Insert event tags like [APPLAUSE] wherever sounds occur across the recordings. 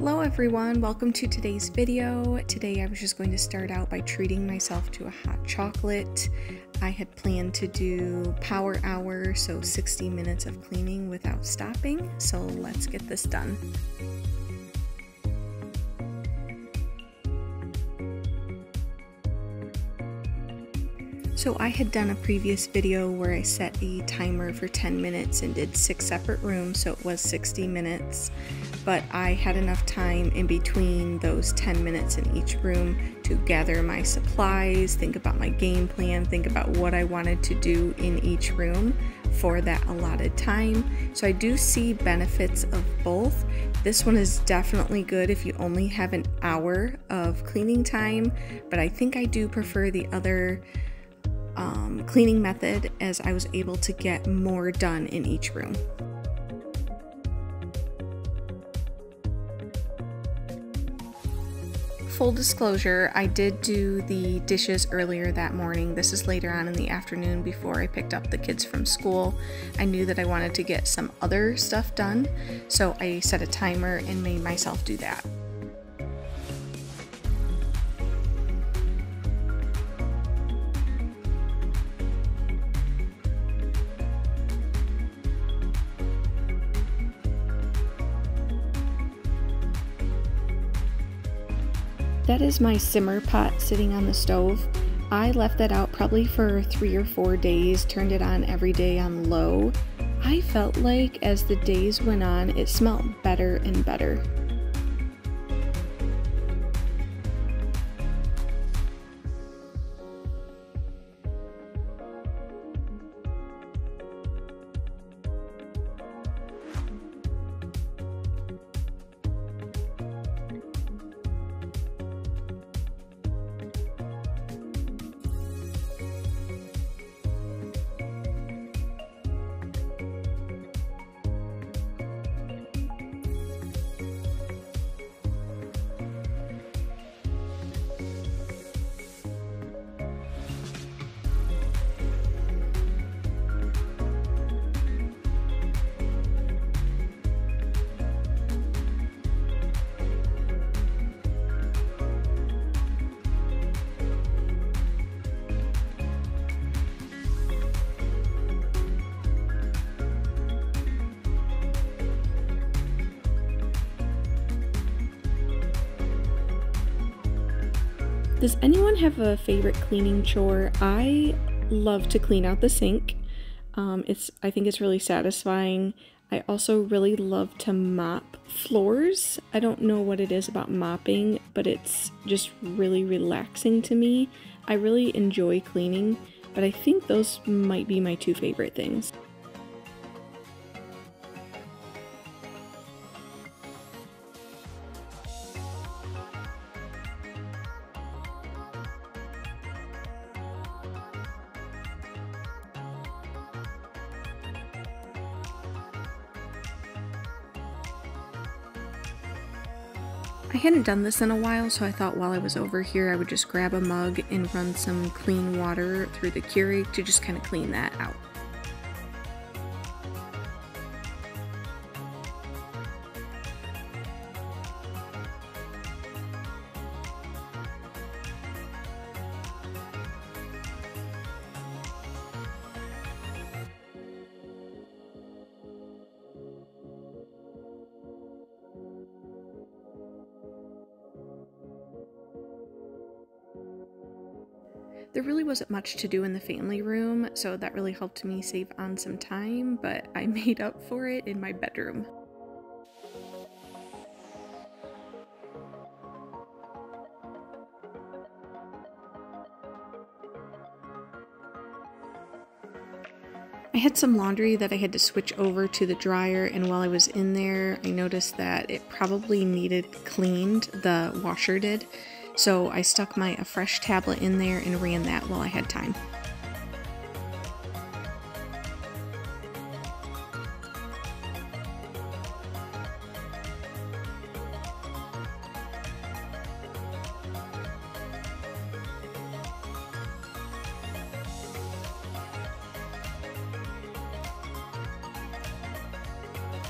Hello everyone, welcome to today's video. Today I was just going to start out by treating myself to a hot chocolate. I had planned to do power hour, so 60 minutes of cleaning without stopping, so let's get this done. So I had done a previous video where I set a timer for 10 minutes and did six separate rooms, so it was 60 minutes. But I had enough time in between those 10 minutes in each room to gather my supplies, think about my game plan, think about what I wanted to do in each room for that allotted time. So I do see benefits of both. This one is definitely good if you only have an hour of cleaning time, but I think I do prefer the other um, cleaning method as I was able to get more done in each room. Full disclosure, I did do the dishes earlier that morning. This is later on in the afternoon before I picked up the kids from school. I knew that I wanted to get some other stuff done, so I set a timer and made myself do that. That is my simmer pot sitting on the stove. I left that out probably for three or four days, turned it on every day on low. I felt like as the days went on, it smelled better and better. Does anyone have a favorite cleaning chore? I love to clean out the sink. Um, it's I think it's really satisfying. I also really love to mop floors. I don't know what it is about mopping, but it's just really relaxing to me. I really enjoy cleaning, but I think those might be my two favorite things. I hadn't done this in a while, so I thought while I was over here I would just grab a mug and run some clean water through the Keurig to just kind of clean that out. There really wasn't much to do in the family room, so that really helped me save on some time, but I [LAUGHS] made up for it in my bedroom. I had some laundry that I had to switch over to the dryer, and while I was in there, I noticed that it probably needed cleaned, the washer did. So I stuck my Affresh tablet in there and ran that while I had time.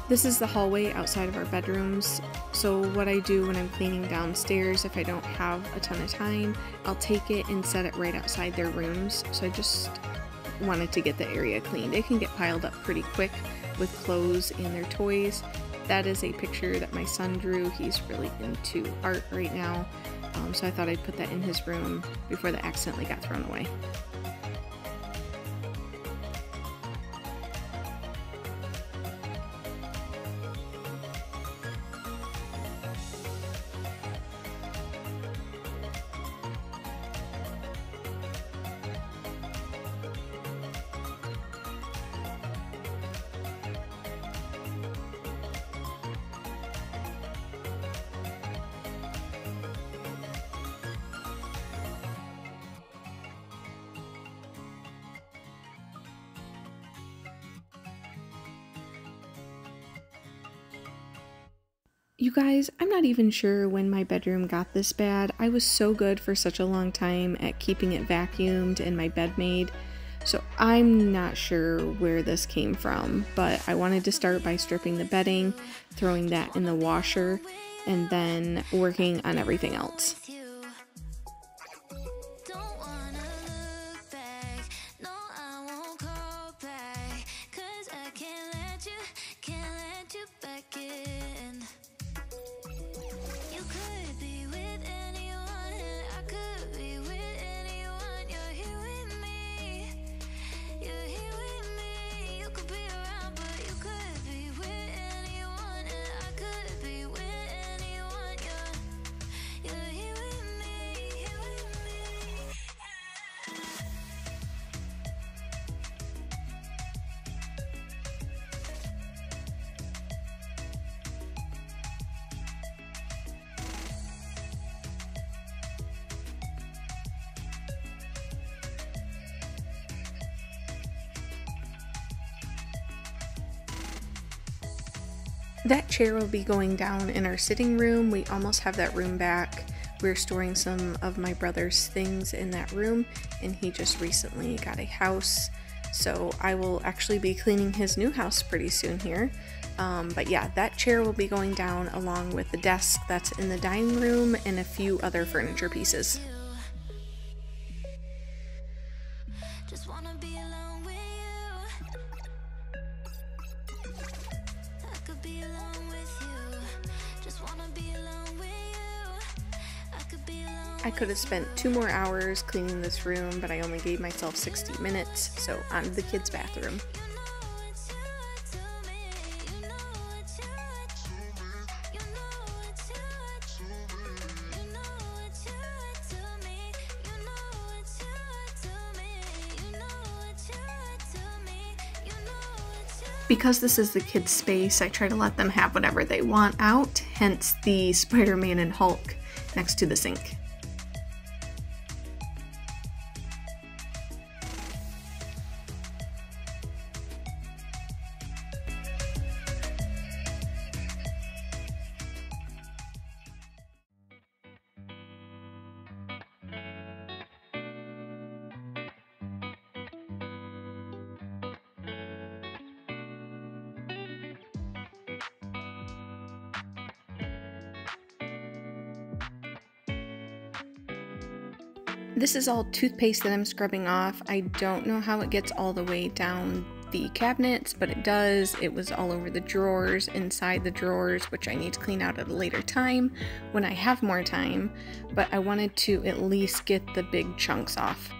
This is the hallway outside of our bedrooms. So what I do when I'm cleaning downstairs, if I don't have a ton of time, I'll take it and set it right outside their rooms. So I just wanted to get the area cleaned. It can get piled up pretty quick with clothes and their toys. That is a picture that my son drew. He's really into art right now. Um, so I thought I'd put that in his room before that accidentally got thrown away. You guys, I'm not even sure when my bedroom got this bad. I was so good for such a long time at keeping it vacuumed and my bed made. So I'm not sure where this came from, but I wanted to start by stripping the bedding, throwing that in the washer, and then working on everything else. That chair will be going down in our sitting room. We almost have that room back. We're storing some of my brother's things in that room, and he just recently got a house. So I will actually be cleaning his new house pretty soon here. Um, but yeah, that chair will be going down along with the desk that's in the dining room and a few other furniture pieces. I could have spent two more hours cleaning this room, but I only gave myself 60 minutes, so on to the kids' bathroom. Because this is the kids' space, I try to let them have whatever they want out, hence the Spider-Man and Hulk next to the sink. This is all toothpaste that I'm scrubbing off. I don't know how it gets all the way down the cabinets, but it does. It was all over the drawers, inside the drawers, which I need to clean out at a later time when I have more time, but I wanted to at least get the big chunks off.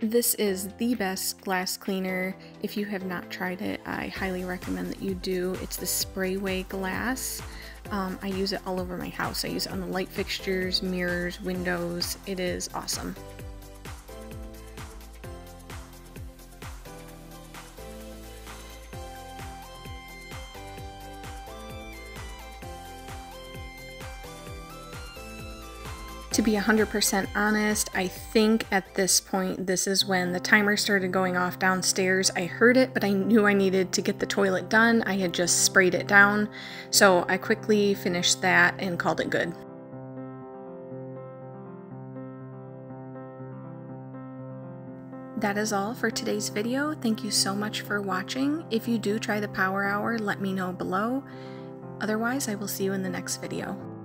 This is the best glass cleaner. If you have not tried it, I highly recommend that you do. It's the Sprayway glass. Um, I use it all over my house. I use it on the light fixtures, mirrors, windows. It is awesome. To be 100% honest, I think at this point, this is when the timer started going off downstairs. I heard it, but I knew I needed to get the toilet done. I had just sprayed it down, so I quickly finished that and called it good. That is all for today's video. Thank you so much for watching. If you do try the power hour, let me know below. Otherwise, I will see you in the next video.